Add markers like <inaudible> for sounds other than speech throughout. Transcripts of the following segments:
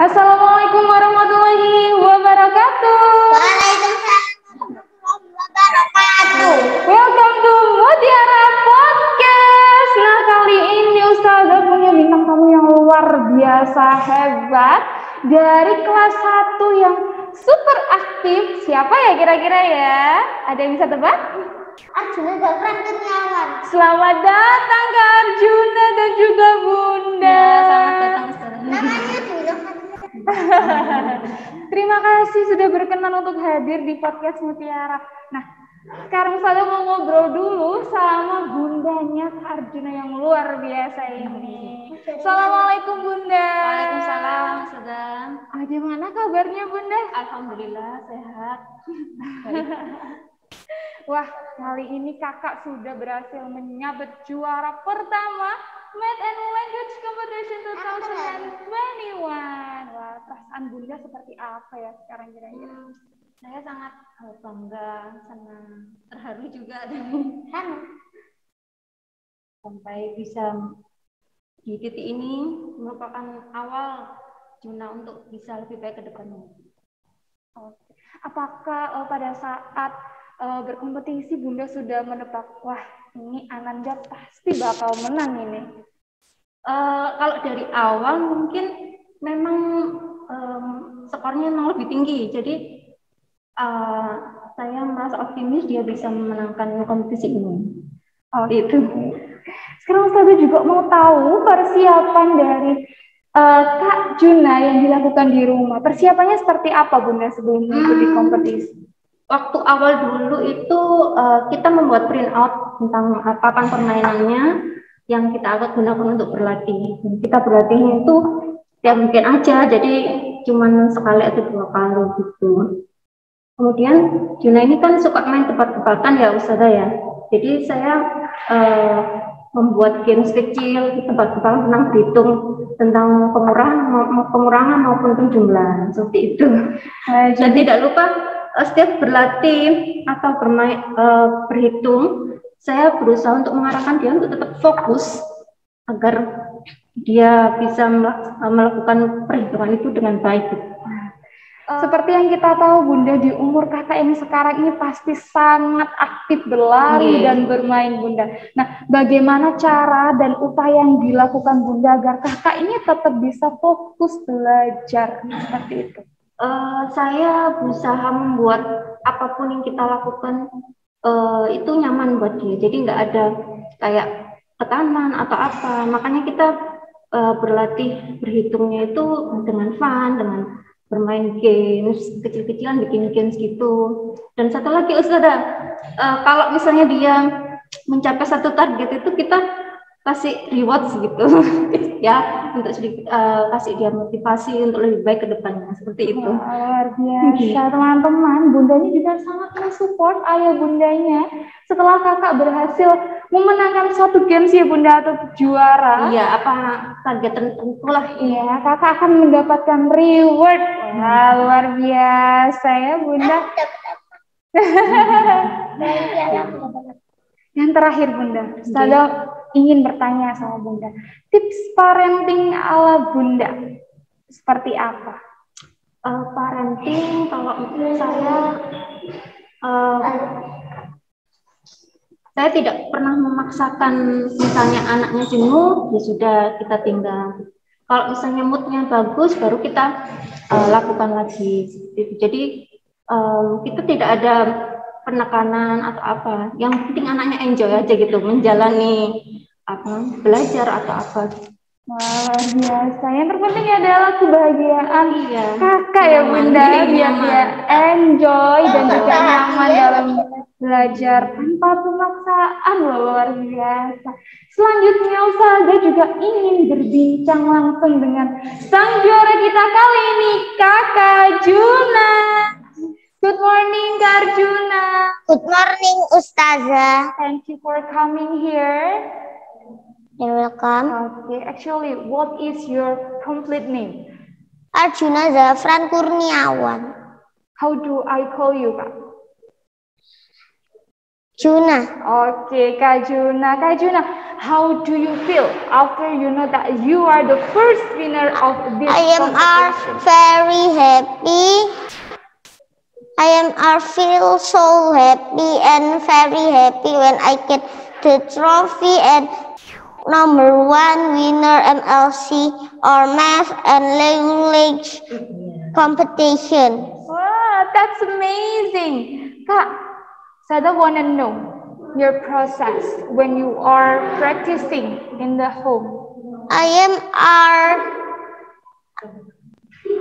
Assalamualaikum warahmatullahi wabarakatuh. Waalaikumsalam wabarakatuh. Welcome to Mutiara Podcast. Nah kali ini Ustazah punya bintang tamu yang luar biasa hebat dari kelas 1 yang super aktif. Siapa ya kira-kira ya? Ada yang bisa tebak? Arjuna Gafran Kurniawan. Selamat datang Arjuna <laughs> Terima kasih sudah berkenan untuk hadir di podcast Mutiara. Nah, sekarang saya mau ngobrol dulu sama bundanya Arjuna yang luar biasa ini. Assalamualaikum Bunda. Waalaikumsalam Ustazah. Bagaimana kabarnya Bunda? Alhamdulillah sehat. <laughs> Wah, kali ini kakak sudah berhasil menyabet juara pertama Math and Language Competition 2021. Wah, perasaan Bunda seperti apa ya sekarang kira-kira? Hmm, saya sangat eh, bangga, senang, terharu juga dan Kan sampai bisa di titik ini merupakan awal Juna untuk bisa lebih baik ke depannya. Oke. Apakah eh, pada saat eh, berkompetisi Bunda sudah menebak, wah ini Ananda pasti bakal menang ini. Eh, kalau dari awal mungkin memang em, skornya memang lebih tinggi, jadi eh, saya merasa optimis dia bisa memenangkan kompetisi ini. Oh itu. Sekarang Ustazah juga mau tahu persiapan dari eh, Kak Juna yang dilakukan di rumah. Persiapannya seperti apa Bunda sebelum mengikuti Hmm. kompetisi? Waktu awal dulu itu eh, kita membuat print out tentang eh, papan permainannya yang kita akan gunakan untuk berlatih. Kita berlatihnya itu ya mungkin aja, jadi cuman sekali atau dua kali gitu. Kemudian Juna ini kan suka main tebak-tebakan ya Ustazah ya. Jadi saya eh, membuat games kecil tebak-tebakan tentang berhitung tentang pengurangan pengurangan maupun penjumlahan seperti itu. Dan tidak lupa setiap berlatih atau bermain eh, berhitung, saya berusaha untuk mengarahkan dia untuk tetap fokus agar dia bisa eh, melakukan perhitungan itu dengan baik. Seperti yang kita tahu Bunda di umur kakak ini sekarang ini pasti sangat aktif berlari Iya. dan bermain Bunda. Nah, bagaimana cara dan upaya yang dilakukan Bunda agar kakak ini tetap bisa fokus belajar seperti itu? Eh, saya berusaha membuat apa pun yang kita lakukan eh, itu nyaman buat dia. Jadi nggak ada kayak tekanan atau apa. Makanya kita eh, berlatih berhitungnya itu dengan fun, dengan bermain games kecil-kecilan, bikin games gitu. Dan satu lagi Ustazah, eh, kalau misalnya dia mencapai satu target itu kita kasih rewards gitu <laughs> ya untuk sedikit eh, kasih dia motivasi untuk lebih baik ke depannya seperti itu. Luar biasa teman-teman. Bundanya juga sangat mensupport ayah bundanya. Setelah kakak berhasil memenangkan suatu games ya bunda atau juara. Iya, apa target tertentu lah. Iya, kakak akan mendapatkan reward. Wah, luar biasa ya bunda. <laughs> Yang terakhir bunda, saya ingin bertanya sama bunda. Tips parenting ala bunda seperti apa? Eh, parenting kalau menurut saya eh, saya tidak pernah memaksakan misalnya anaknya jenuh ya sudah kita tinggal. Kalau misalnya moodnya bagus baru kita eh, lakukan lagi. Jadi eh, kita tidak ada penekanan atau apa. Yang penting anaknya enjoy aja gitu menjalani apa belajar atau apa. Wah, luar biasa. Yang terpenting adalah kebahagiaan Iya. kakak ya bunda iya, biar dia enjoy dan juga Bahagia. nyaman dalam belajar tanpa pemaksaan luar biasa. Selanjutnya Ustazah juga ingin berbincang langsung dengan sang juara kita kali ini kakak Juna. Good morning Kak Arjuna. Good morning Ustazah. Thank you for coming here. You're welcome. Ah, okay, actually, what is your complete name? Arjuna Zafran Kurniawan. How do I call you, Kak? Juna. Oke, Kak Juna. Kak Juna, how do you feel after you know that you are the first winner of this I am are very happy. I am are feel so happy and very happy when I get the trophy and number one winner MLC or math and language competition. Wow, that's amazing. Kak, Sada wanna know your process when you are practicing in the home. I am are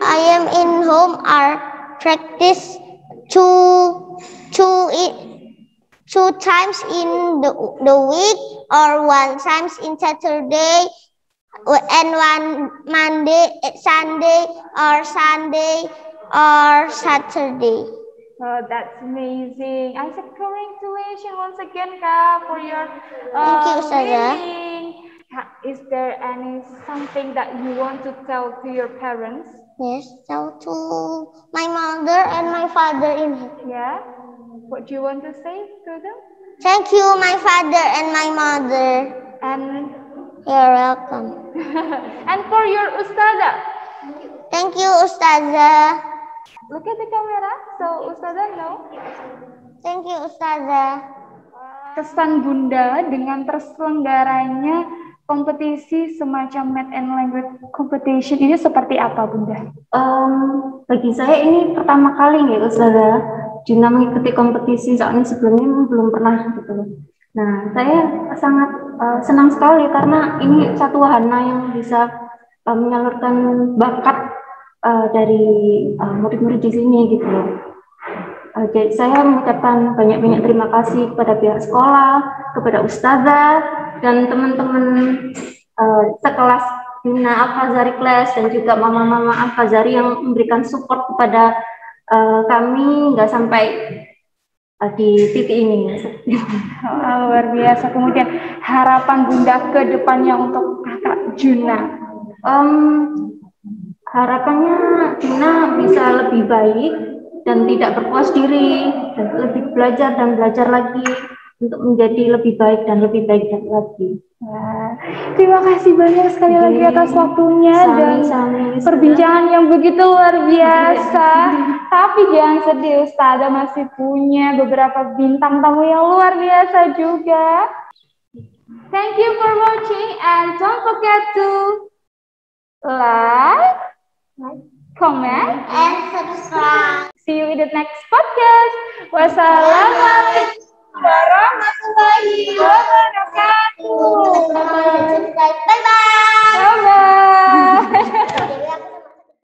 I am in home are practice two two i- two times in the, the week or one times in Saturday and one Monday Sunday or Sunday or Saturday. Oh, that's amazing. I said congratulations once again, Kak, for your uh, Thank you, winning. Is there any something that you want to tell to your parents? Yes, so to my mother and my father in heaven. Yeah? What do you want to say to them? Thank you, my father and my mother. And You're welcome. <laughs> and for your ustada, Thank you, Ustazah. look at the camera so ustada know. Thank you, Ustazah. Kesan Bunda dengan terselenggaranya kompetisi semacam Math and Language Competition ini seperti apa, Bunda? Em, bagi saya ini pertama kali nih Ustazah Juna mengikuti kompetisi soalnya sebelumnya belum pernah gitu loh. Nah, saya sangat eh, senang sekali karena ini satu wahana yang bisa eh, menyalurkan bakat eh, dari eh, murid-murid di sini gitu loh. Eh, jadi saya mengucapkan banyak-banyak terima kasih kepada pihak sekolah, kepada ustazah dan teman-teman eh, sekelas Dina Al-Fazari Class dan juga mama-mama Al-Fazari yang memberikan support kepada eh, kami nggak sampai eh, di titik ini. Wah, luar biasa. Kemudian harapan Bunda ke depannya untuk kakak Juna. Em, harapannya Dina bisa lebih baik dan tidak berpuas diri dan lebih belajar dan belajar lagi untuk menjadi lebih baik dan lebih baik dan lagi. Wah, terima kasih banyak sekali lagi atas waktunya dan Sami-sami. perbincangan yang begitu luar biasa tapi jangan sedih, Ustada masih punya beberapa bintang tamu yang luar biasa juga. Thank you for watching and don't forget to like, comment, and subscribe. See you in the next podcast. Wassalamualaikum warahmatullahi wabarakatuh. Bye-bye.